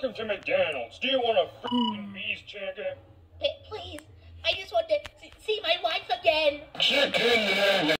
Welcome to McDonald's. Do you want a f***ing hmm. beef chicken? Please, I just want to see my wife again. Chicken